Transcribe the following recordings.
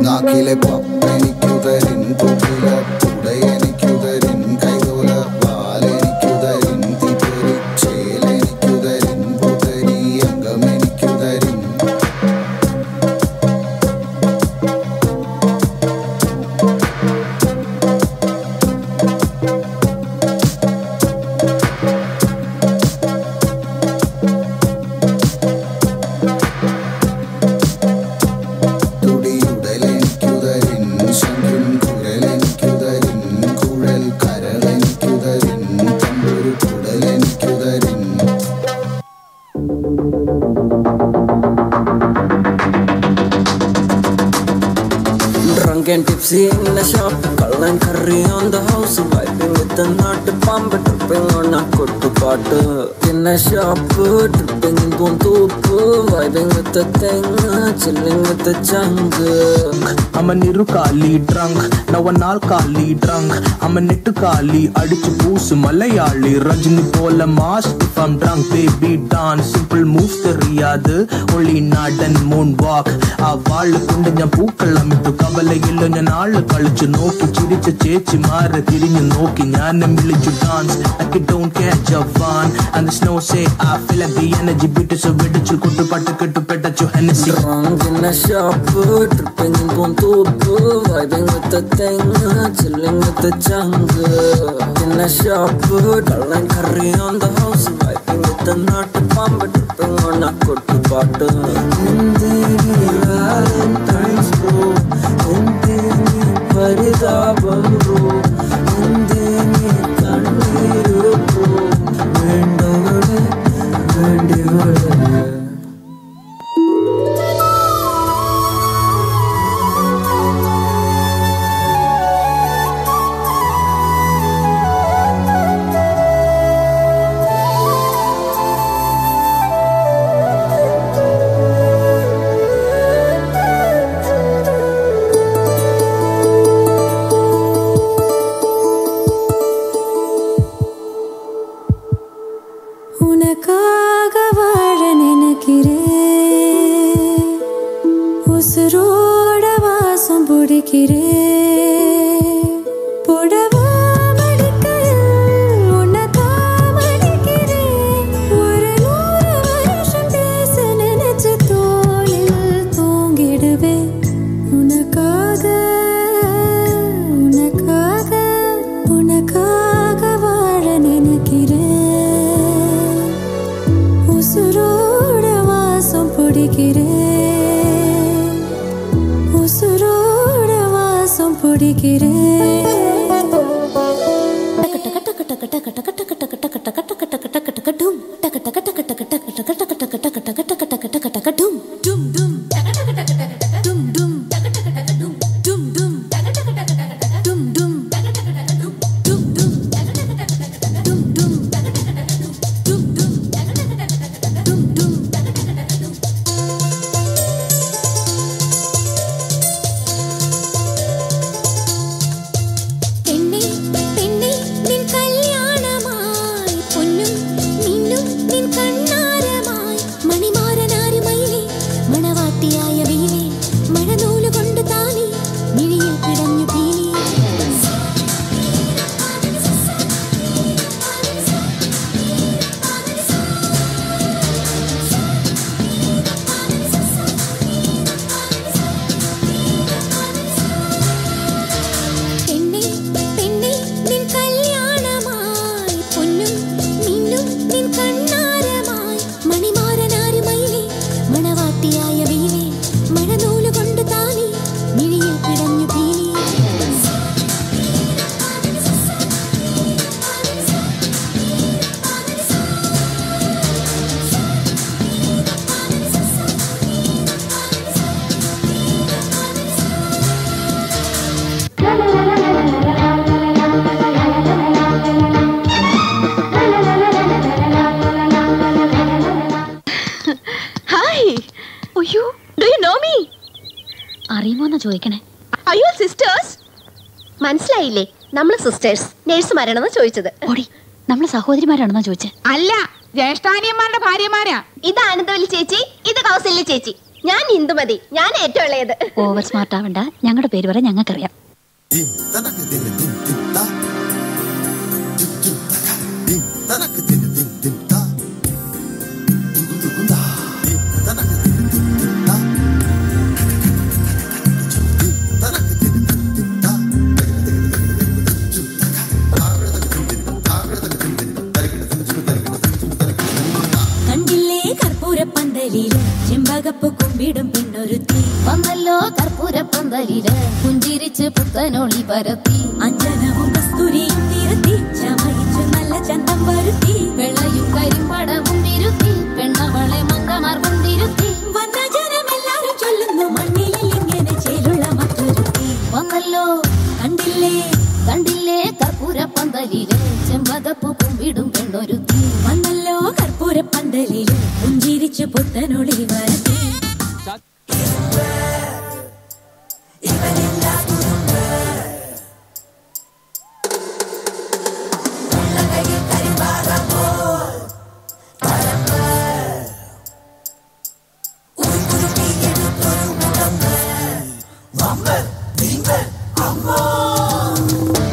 Knock, he Drunk and tipsy in the shop Cull and curry on the house Vibing with the knot Pump tripping on a kuttu pottu In a shop Tripping in boom தூப்பு Vibing with the thing Chilling with the chunk I'm a nirukali drunk Now a nalkali drunk I'm a நெட்டுக்காலி அடிச்சு பூசு மலையாளி ரஜினி போல mass if I'm drunk baby dance simple moves தெரியாது ஒளி நாடன் Moon walk அவ்வாள் கொண்டு ஞான் பூக்கள் அமிட்டு கவலை കവലയില്ല ഞാൻ ആൾ കളിച്ചു നോക്കി ചിരിച്ച ചേച്ചി മാറി തിരിഞ്ഞു നോക്കി ഞാൻ വിളിച്ചു dance I don't catch a fun and the snow say I feel like the energy beat so വെടിച്ചു കൊട്ടുപാട്ട് കെട്ടു പെട്ടച്ചു Hennessy Drunk in the shop, tripping in Buntupu, vibing with the thing, chilling with the chunk. In the shop, cull and up ചോദിക്കണേ അയ്യോ sisters മനസ്സിലായില്ലേ നമ്മൾ sisters നേഴ്സുമാരാണെന്ന് ചോദിച്ചത് ഓടി നമ്മൾ സഹോദരിമാരാണെന്നാ ചോദിച്ചത് അല്ല ജ്യേഷ്ഠാനിയന്മാരുടെ ഭാര്യമാരാ ഇത് ആനന്ദവല്ലി ചേച്ചി ഇത് കൗസല്യ ചേച്ചി ഞാൻ ഇന്ദുമതി ഞാൻ ഏറ്റവും ഇളയത് ഓവർ സ്മാർട്ട് ആവണ്ട ഞങ്ങളുടെ പേര് പറയാൻ ഞങ്ങൾക്കറിയാം dim പന്തലിൽ ചെമ്പകപ്പ് കുമ്പിടും പെണ്ണൊരുത്തി. വന്നല്ലോ കർപ്പൂര പന്തലിൽ പുഞ്ചിരിച്ച് പുത്തനൊളി പരത്തി. അഞ്ജനവും കസ്തൂരിയും തിരുത്തി ചമയിച്ചു നല്ല ചന്തം വരുത്തി. വെള്ളയും കരിമ്പടവും തിരുത്തി പെണ്ണവളെ മങ്കമാർഗം തിരുത്തി വന്ന ജനമെല്ലാരും ചൊല്ലുന്നു മണ്ണിലിൽ ഇങ്ങനെ ചേലുള്ള മറ്റൊരുത്തി. വന്നല്ലോ കണ്ടില്ലേ? കണ്ടില്ലേ കർപ്പൂര പന്തലിൽ ചെമ്പകപ്പൂ കുമ്പിടും പെണ്ണൊരുത്തി. വന്നല്ലോ കർപ്പൂര പന്തലിൽ പുഞ്ചിരിച്ചു പുത്തനൊളി വരത്തി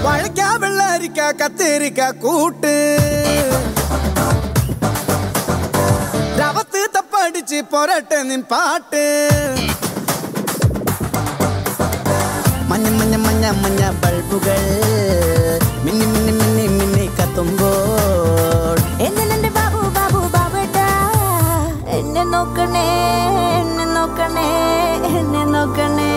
വഴക്കാ വെള്ളരിക്ക കത്തേരിക്ക കൂട്ട് രവത്ത് തപ്പടിച്ച് പൊരട്ടെ നിൻ പാട്ട്. മഞ്ഞ മഞ്ഞ മഞ്ഞ മഞ്ഞ ബൾബുകൾ. മിന്നി മിന്നി മിന്നി മിന്നി കത്തുമ്പോൾ. എന്നെ ബാബു ബാബു ബാബേട്ടാ. എന്നെ നോക്കണേ എന്നെ നോക്കണേ എന്നെ നോക്കണേ.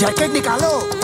जैकेट निकालो।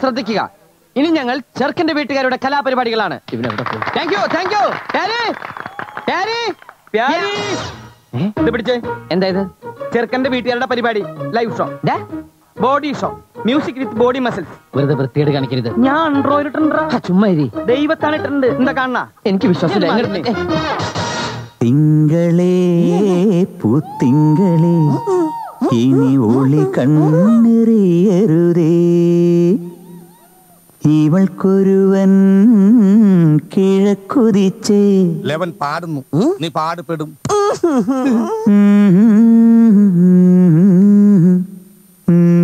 ശ്രദ്ധിക്കുക. ഇനി ഞങ്ങൾ ചെറുക്കന്റെ വീട്ടുകാരുടെ കലാപരിപാടികളാണ്. താങ്ക് യു താങ്ക് യു ഇത് പിടിച്ചേ. എന്താ ഇത്? ചെറുക്കന്റെ വീട്ടുകാരുടെ പരിപാടി live show body show music with body muscles വെറുതെ വൃത്തിയേട് കാണിക്കരുത്. ഞാൻ ചുമ്മാ. ദൈവത്താണ് ഇട്ടിട്ടുണ്ട്. എന്താ കാണണ എനിക്ക് വിശ്വാസമില്ല. ഏ, തിങ്കളേ പൂത്തിങ്കളേ ഇനി ഒളി കണ്ണെറിയരുതേ. ഇവൾക്കൊരുവൻ കിഴക്കുതിച്ച്. ലെവൻ പാടുന്നു. നീ പാടുപെടും. ഇവൾക്കൊരുവൻ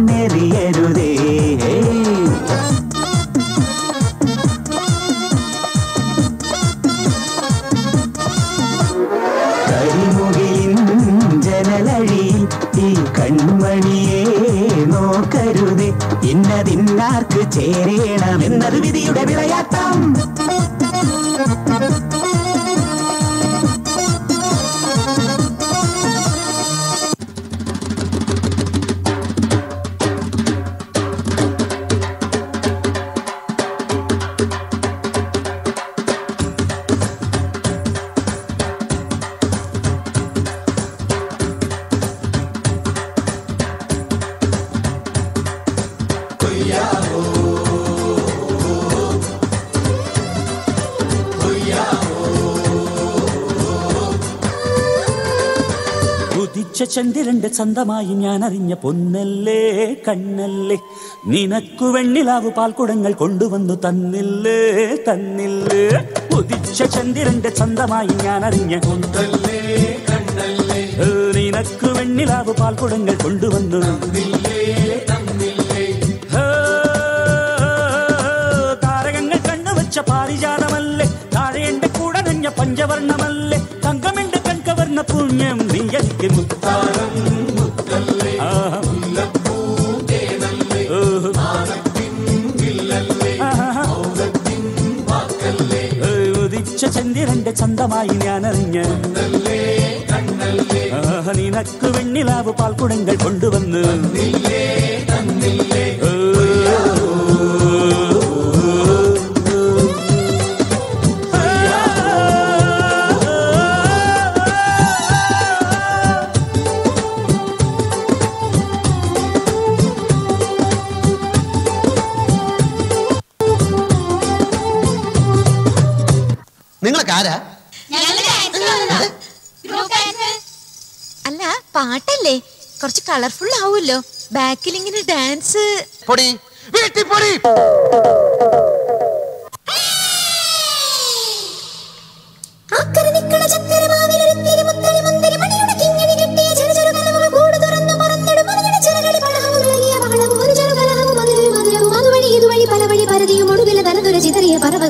കണ്ണെറിയരുതേ ഇന്നതിന്നാർക്ക് ചേരേണമെന്നത് വിധിയുടെ വിളയാട്ടം ഉദിച്ച ചന്ദ്രന്റെ ചന്തമായി ഞാൻ അറിഞ്ഞ പൊന്നല്ലേ കണ്ണല്ലേ? നിനക്കു വെണ്ണിലാവ് പാൽക്കുടങ്ങൾ കൊണ്ടുവന്നു തന്നില്ലേ തന്നില്ലേ? ഉദിച്ച ചന്ദ്രന്റെ ചന്തമായി ഞാൻ അറിഞ്ഞ പൊന്നല്ലേ കണ്ണല്ലേ? നിനക്കു വെണ്ണിലാവ് പാൽക്കുടങ്ങൾ കൊണ്ടുവന്നു താരകങ്ങൾ കണ്ണുവച്ച പാരിജാതമല്ലേ? താഴെ എന്റെ കൂടെ നഞ്ഞ പഞ്ചവർണമല്ലേ? കൺകവർണ പുണ്യം നീ എനിക്ക് മുത്താരം ചന്ദ്രന്റെ ചന്തമായി ഞാൻ അറിഞ്ഞ നിനക്ക് വെണ്ണിലാവ് പാൽക്കുടങ്ങൾ കൊണ്ടുവന്ന്. കുറച്ച് കളർഫുൾ ആവുമല്ലോ. ബാക്കിൽ ഇങ്ങനെ ഡാൻസ് പൊടി. വീട്ടിൽ പൊടി. ചിത്തും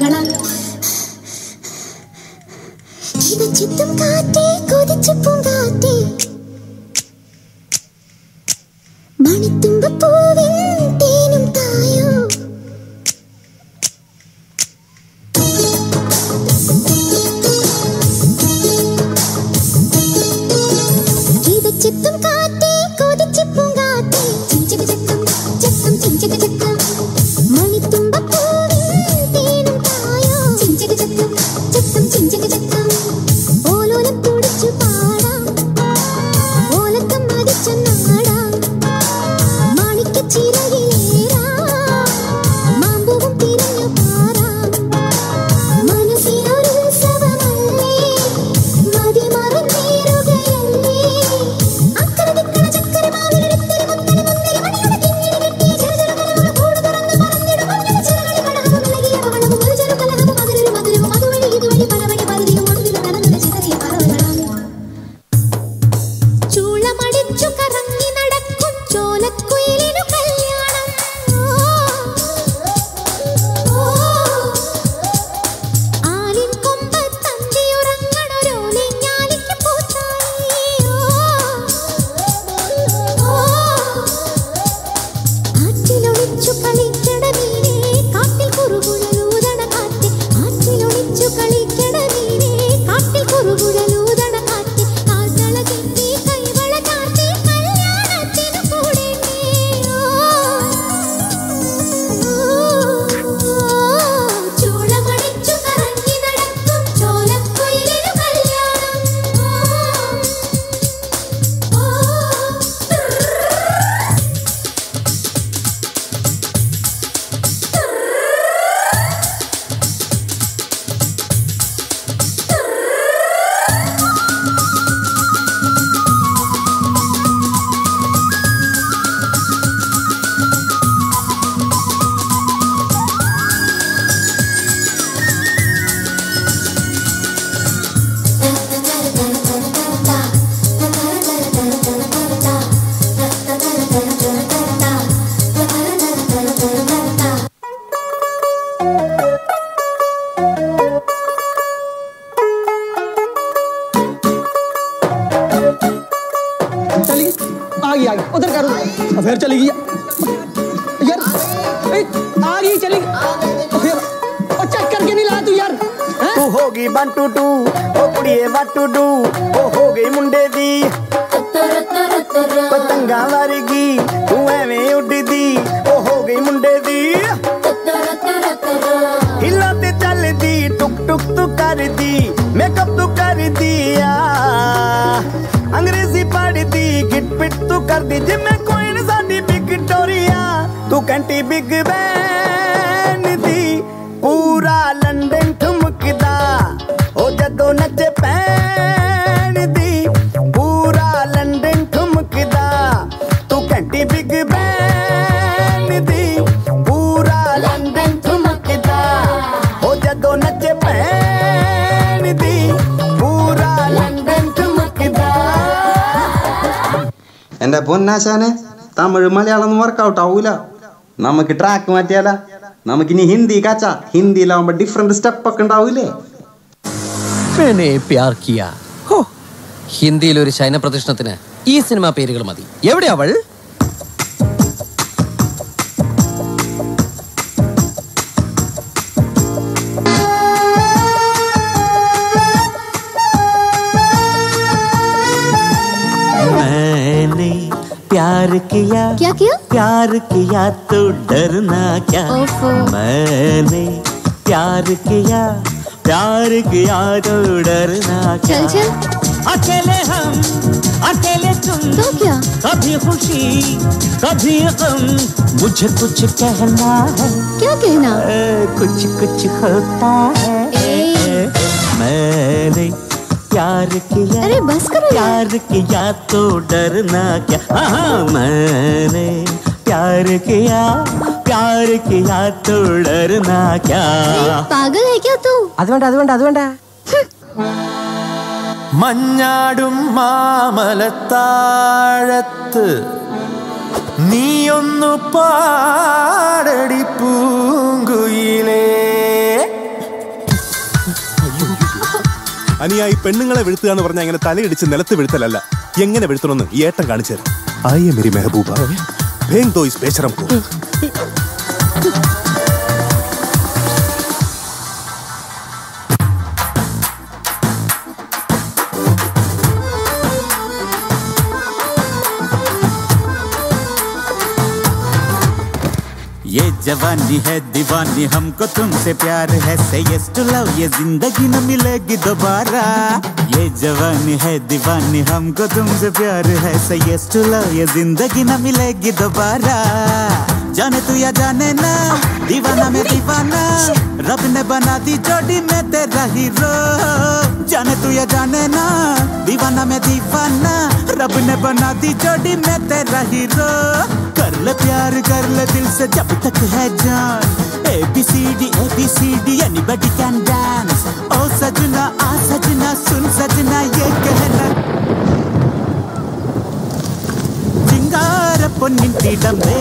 ਤੂੰ ਕੰਟੀ ਬਿਗ ਬੈਨ ਦੀ ਪੂਰਾ ਲੰਡਨ ਠੁਮਕਦਾ ਉਹ ਜਦੋਂ ਨੱਚੇ ਪੈਣ ਦੀ ਪੂਰਾ ਲੰਡਨ ਠੁਮਕਦਾ ਤੂੰ ਘੰਟੀ ਬਿਗ ਬੈਨ ਦੀ ਪੂਰਾ ਲੰਡਨ ਠੁਮਕਦਾ ਉਹ ਜਦੋਂ ਨੱਚੇ ਪੈਣ ਦੀ ਪੂਰਾ ਲੰਡਨ ਠੁਮਕਦਾ എന്റെ പൊന്നാശാനെ തമിഴ് മലയാളം ഒന്നും വർക്കൗട്ട് ആവൂല നമുക്ക് ട്രാക്ക് മാറ്റിയാല? നമുക്കിനി ഹിന്ദി കാച്ച. ഹിന്ദിയിലാവുമ്പോ ഡിഫറെന്റ് സ്റ്റെപ്പ് ഒക്കെ ഉണ്ടാവൂലേ ഹിന്ദിയിൽ ഒരു ശൈന പ്രദർശനത്തിന് ഈ സിനിമ പേരുകൾ മതി. എവിടെ അവൾ? പ്യാർ കിയാ? प्यार किया तो डरना क्या? मैंने प्यार किया प्यार किया तो डरना क्या? चल चल। अकेले हम अकेले तुम। तो क्या? कभी खुशी कभी गम। मुझे कुछ कहना है। क्या कहना? ए, कुछ कुछ होता है। मैंने प्यार किया अरे बस करो प्यार किया तो डरना क्या? हाँ मैंने प्यार किया प्यार किया तो डरना क्या पागल है क्या तू അത് വേണ്ട അത് വേണ്ട അത് വേണ്ട മഞ്ഞാടും മാമലത്താഴത്ത് നീയൊന്നു പാടടി പൂങ്കുയിലേ അനിയായി പെണ്ണുങ്ങളെ വീഴ്ത്തുക എന്ന് പറഞ്ഞാൽ ഇങ്ങനെ തലയിടിച്ച് നിലത്ത് വീഴ്ത്തലല്ല എങ്ങനെ വീഴ്ത്തണമെന്ന് ഈ ഏട്ടൻ കാണിച്ചു തരാം ആയ മെരി മെഹബൂബ फेंक दो इस बेशरम को जवानी है दीवानी, हमको तुमसे प्यार है। से यस टू लव ये ज़िंदगी न मिलेगी दोबारा। ये जवानी है दीवानी, हमको तुमसे प्यार है। से यस टू लव ये ज़िंदगी न मिलेगी दोबारा। जाने तू या जाने ना, दीवाना में दीवाना। रब ने बना दी जोड़ी में तेरा हीरो। जाने तू या जाने ना, दीवाना में दीवाना। रब ने बना दी जोड़ी में तेरा हीरो। थोड़ा प्यार कर ले दिल से जब तक है जान A B C D A B C D anybody can dance ओ सजना आ सजना सुन सजना ये कहना சிங்கார பொன்னின்றிடமே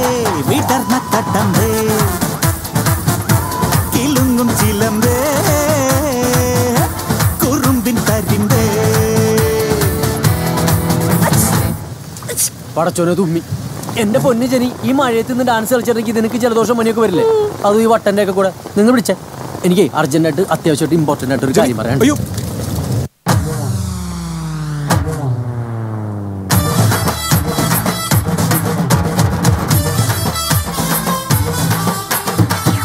விடர்ன தட்டம்பே கிலுங்கும் சிலம்பே குறும்பின் தரிம்பே படச்சொன்னது உம்மி എന്റെ പൊന്നു ജനി ഈ മഴയത്ത് നിന്ന് ഡാൻസ് കളിച്ചിട്ടുണ്ടെങ്കിൽ നിനക്ക് ജലദോഷം പനിയൊക്കെ വരില്ലേ അത് ഈ വട്ടന്റെ ഒക്കെ കൂടെ നിങ്ങൾ വിളിച്ചേ എനിക്ക് അർജന്റായിട്ട് അത്യാവശ്യമായിട്ട് ഇമ്പോർട്ടന്റ് ആയിട്ട് ഒരു കാര്യം പറയാൻ അയ്യോ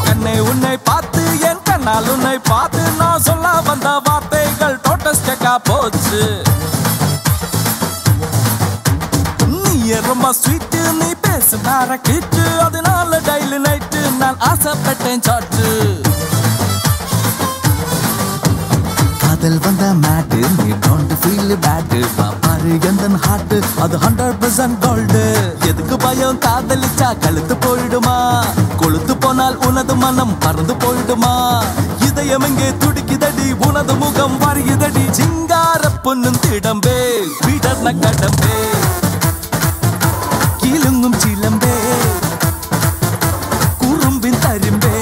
கண்ணை உன்னை பார்த்து என் கண்ணால் உன்னை பார்த்து நான் சொல்ல வந்த வார்த்தைகள் டோட்டஸ்டக்கா போச்சு ரொம்ப ஸ்வீட்டு நீ பேசு கிட்டு அதனால டெய்லி நைட்டு நான் ஆசைப்பட்டேன் சாட்டு. காதல் வந்த மேட்டு நீ டோன்ட் ஃபீல் பேட்டு பாப்பாரு எந்தன் ஹார்ட் அது ஹண்ட்ரட் பர்சன்ட் கோல்டு எதுக்கு பயம்? காதலிச்சா கழுத்து போயிடுமா? கொழுத்து போனால் உனது மனம் பறந்து போயிடுமா? இதயம் எங்கே துடிக்குதடி உனது முகம் வரியுதடி. சிங்கார பொண்ணும் திடம்பே விடர்ன கடம்பே. കിലുങ്ങും ചിലമ്പേ കുറുമ്പിൻ തരുമ്പേ.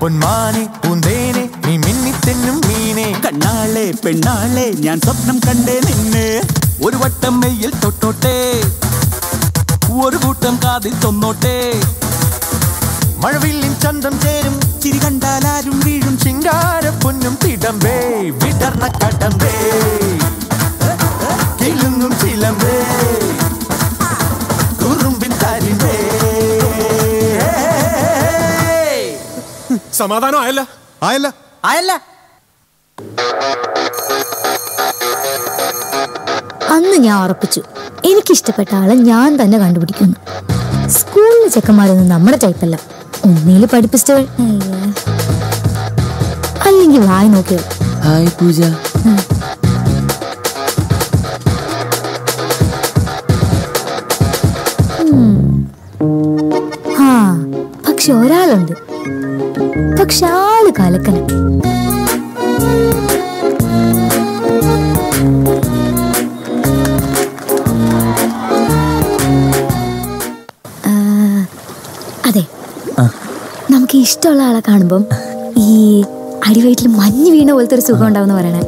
പൊന്മാനെ പൂന്തേനെ നീ മിന്നിത്തെന്നും മീനെ. കണ്ണാളെ പെണ്ണാളെ ഞാൻ സ്വപ്നം കണ്ടേ നിന്നെ. ഒരു വട്ടം മെയ്യിൽ തൊട്ടോട്ടെ ഒരു കൂട്ടം കാതിൽ തൊന്നോട്ടെ. മഴവില്ലിൻ ചന്തം ചേരും ചിരി കണ്ടാലാരും വീഴും. ശിങ്കാര പൊന്നും തിടമ്പേ. വിടർന്ന സമാധാനം ആയല്ല. ആയല്ല. ആയല്ല അന്ന് ഞാൻ ഉറപ്പിച്ചു. എനിക്കിഷ്ടപ്പെട്ട ആളെ ഞാൻ തന്നെ കണ്ടുപിടിക്കുന്നു. സ്കൂളിലെ ചെക്കന്മാരൊന്നും നമ്മുടെ ടൈപ്പല്ല ഒന്നേൽ പഠിപ്പിച്ചവൾ. അല്ലെങ്കിൽ വായി നോക്കിയോ ഹായ് പൂജ. ആ പക്ഷെ ഒരാളുണ്ട്. പക്ഷെ കാലക്കനം അതെ. നമുക്ക് ഇഷ്ടമുള്ള ആളെ കാണുമ്പം ഈ അടിവയറ്റിൽ മഞ്ഞ് വീണ പോലത്തെ ഒരു സുഖം ഉണ്ടാവും പറയണേ.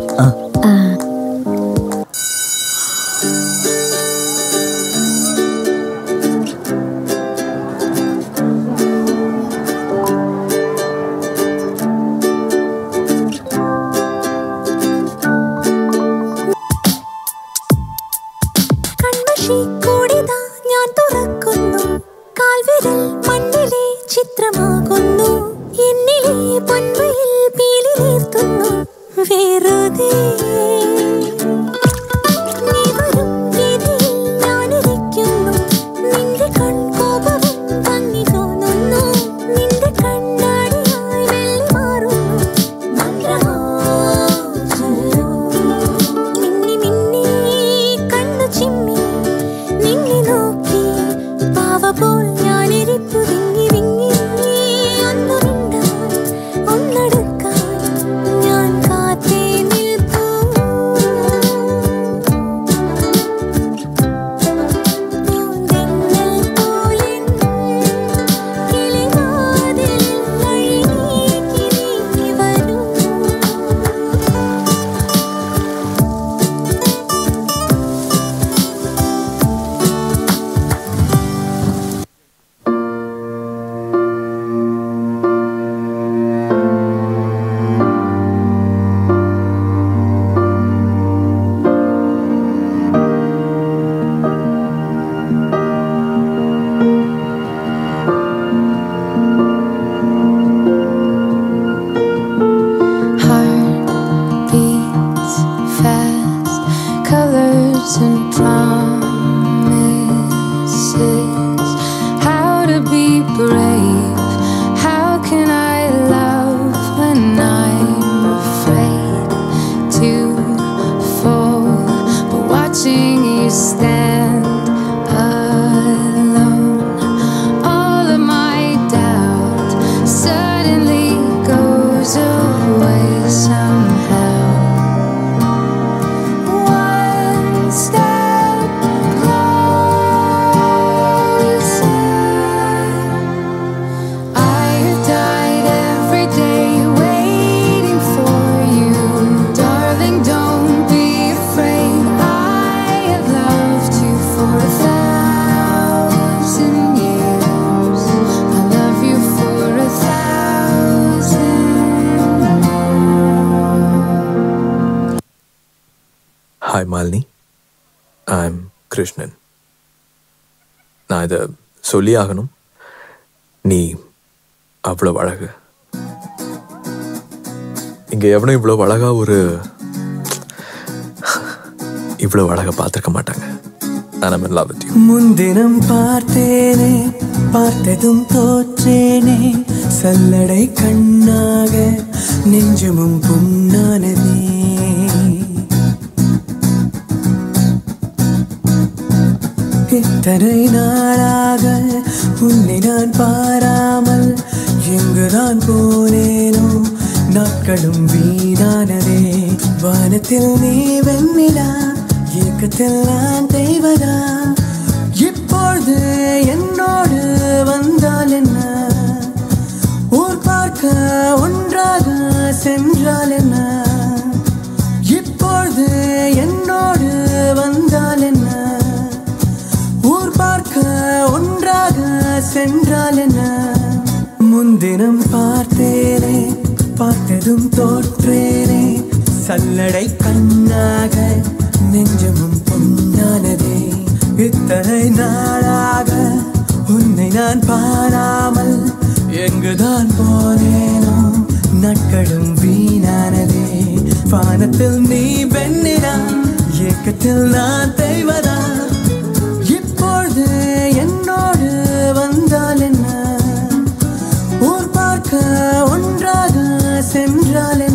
പോൽ ഞാനിരിപ്പു mom. Hi Malini I am Krishnan நான் இதை சொல்லி ஆகணும் நீ அவ்வளோ அழகு. இங்கே எவனும் இவ்வளோ அழகா ஒரு இவ்வளோ அழகா பார்த்துருக்க மாட்டாங்க. நான் I'm முன்தினம் பார்த்தேனே பார்த்ததும் தோற்றேனே. சல்லடை கண்ணாக நெஞ்சமும் புண்ணானதே இத்தனை நாளாக உன்னை நான் பாராமல் எங்குதான் போனேனோ? நாட்களும் வீணானதே. வானத்தில் நீ வெண்ணிலா இயக்கத்தில் நான் தெய்வதா? இப்பொழுது என்னோடு வந்தால் என்ன? ஊர் பார்க்க ஒன்றாக சென்றால் என்ன? சென்றால் என்ன முன்தினம் பார்த்தேனே பார்த்ததும் தோற்றேனே. சல்லடை கண்ணாக நெஞ்சமும் பொன்னானதே. இத்தனை நாளாக உன்னை நான் பாராமல் எங்குதான் போனேனோ நாட்களும் வீணானதே. வானத்தில் நீ பெண்ணினா இயக்கத்தில் நான் தெய்வதான் சென்றாலே